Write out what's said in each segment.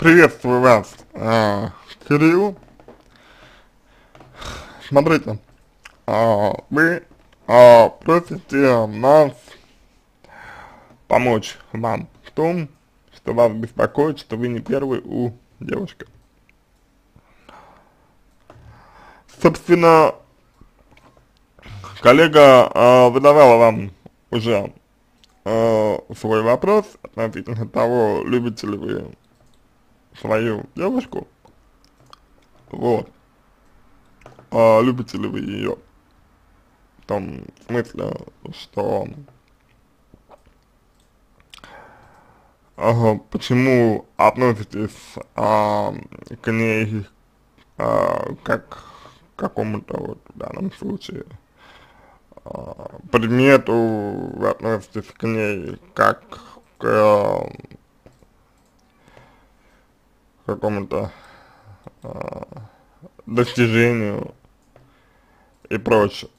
Приветствую вас, э, Кирилл. Смотрите, э, вы э, просите нас помочь вам в том, что вас беспокоит, что вы не первый у девушки. Собственно, коллега э, выдавала вам уже э, свой вопрос относительно того, любите ли вы свою девушку, вот, э, любите ли вы ее, в том смысле, что? Э, почему относитесь э, к ней э, как к какому-то вот в данном случае предмету вы относитесь к ней как к какому-то э, достижению и прочее.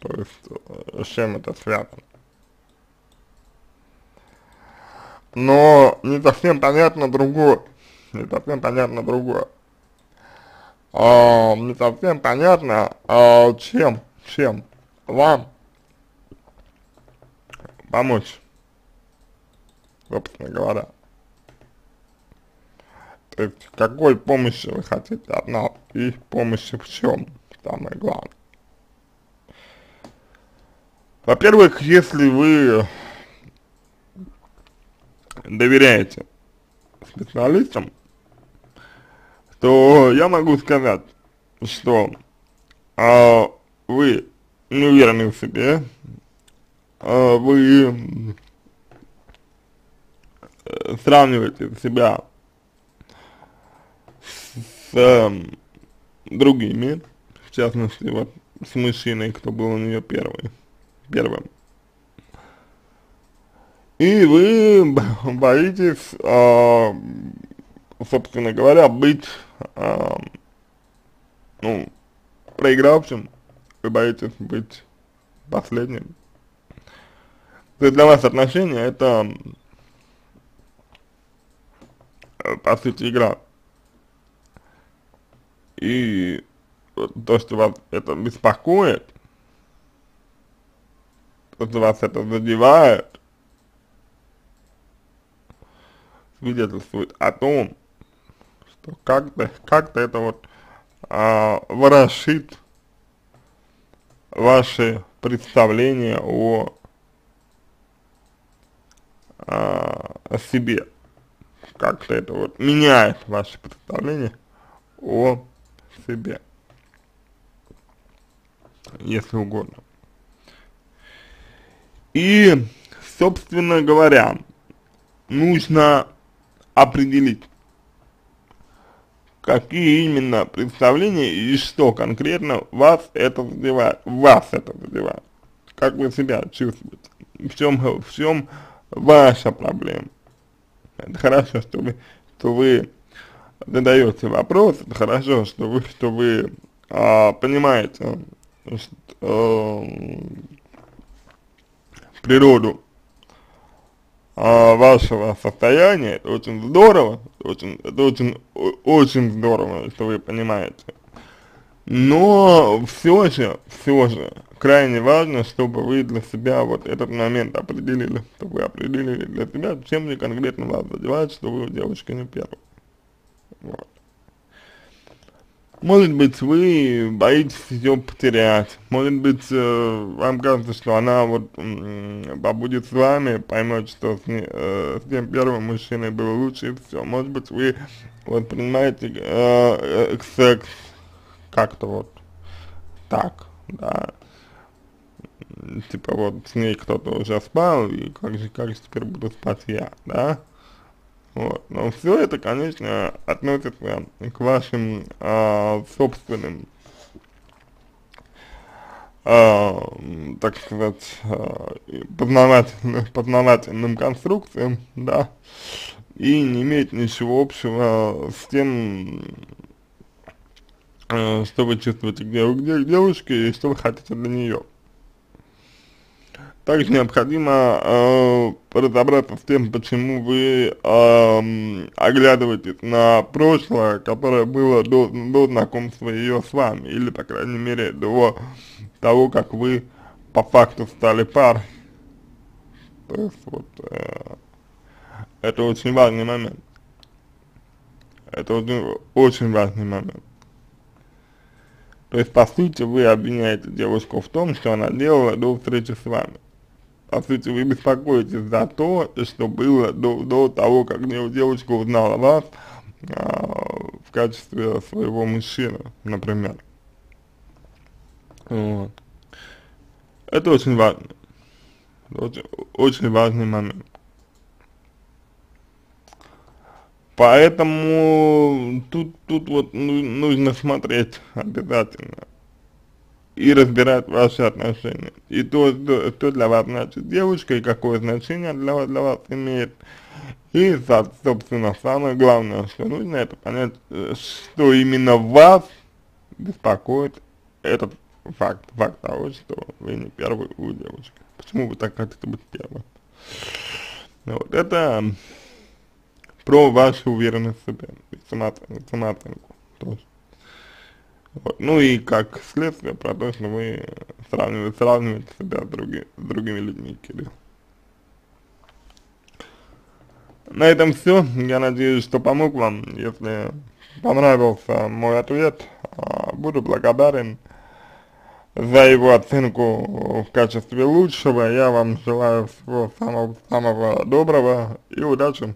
То есть, э, с чем это связано. Но не совсем понятно другое. Не совсем понятно другое. А, не совсем понятно, а, чем, чем вам помочь, собственно говоря. Какой помощи вы хотите от нас и помощи в чем, самое главное. Во-первых, если вы доверяете специалистам, то я могу сказать, что а, вы не уверены в себе, а, вы э, сравниваете себя с э, другими, в частности, вот с мужчиной, кто был у нее первый, первым. И вы боитесь, э, собственно говоря, быть, э, ну, проигравшим, вы боитесь быть последним. То есть для вас отношения это, по сути, игра. И то, что вас это беспокоит, то, что вас это задевает, свидетельствует о том, что как-то, как-то это вот а, ворошит ваши представления о, а, о себе, как-то это вот меняет ваши представления о себе, если угодно. И, собственно говоря, нужно определить, какие именно представления и что конкретно вас это задевает, вас это задевает, как вы себя чувствуете, в чем, в чем ваша проблема. Это хорошо, что вы, что вы задаете вопрос, это хорошо, что вы, что вы а, понимаете что, а, природу а, вашего состояния, это очень здорово, очень, это очень, очень здорово, что вы понимаете. Но все же, все же, крайне важно, чтобы вы для себя вот этот момент определили, чтобы вы определили для себя, чем же конкретно вас задевает, что вы девочка не первая. Вот. Может быть, вы боитесь ее потерять, может быть, э, вам кажется, что она вот э, побудет с вами, поймет, что с, не, э, с тем первым мужчиной было лучше и все. Может быть, вы вот принимаете э, э, секс как-то вот так, да, типа вот с ней кто-то уже спал, и как же, как же теперь буду спать я, да, вот. Но все это, конечно, относится к вашим а, собственным, а, так сказать, а, познавательным, познавательным конструкциям, да, и не имеет ничего общего с тем, а, что вы чувствуете где, где девушке и что вы хотите для нее. Также необходимо э, разобраться с тем, почему вы э, оглядываетесь на прошлое, которое было до, до знакомства ее с вами, или, по крайней мере, до того, как вы по факту стали парой. То есть, вот, э, это очень важный момент. Это очень, очень важный момент. То есть, по сути, вы обвиняете девушку в том, что она делала до встречи с вами по сути, вы беспокоитесь за то, что было до, до того, как девочка узнала вас а, в качестве своего мужчины, например. Вот. Это очень важно. Очень, очень важный момент. Поэтому тут, тут вот ну, нужно смотреть обязательно и разбирать ваши отношения. И то, что, для вас значит девушка, и какое значение для вас, для вас имеет. И, собственно, самое главное, что нужно, это понять, что именно вас беспокоит этот факт, факт того, что вы не первый у девушки. Почему вы так хотите быть первым? Вот это про вашу уверенность в себе, самооценку, самооценку тоже. Вот. Ну и как следствие про то, что вы сравниваете, сравниваете себя с, други, с другими людьми, Кирилл. На этом все. Я надеюсь, что помог вам. Если понравился мой ответ, а, буду благодарен за его оценку в качестве лучшего. Я вам желаю всего самого, самого доброго и удачи.